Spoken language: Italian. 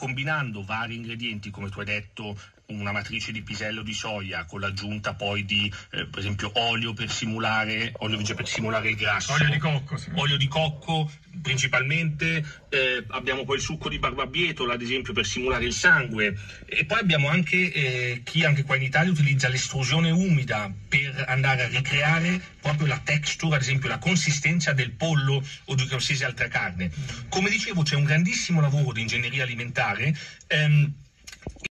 combinando vari ingredienti, come tu hai detto, una matrice di pisello di soia con l'aggiunta poi di eh, per esempio olio per simulare olio per simulare il grasso olio di cocco sì. olio di cocco principalmente eh, abbiamo poi il succo di barbabietola ad esempio per simulare il sangue. E poi abbiamo anche eh, chi anche qua in Italia utilizza l'estrusione umida per andare a ricreare proprio la texture ad esempio la consistenza del pollo o di qualsiasi altra carne. Come dicevo c'è un grandissimo lavoro di ingegneria alimentare ehm,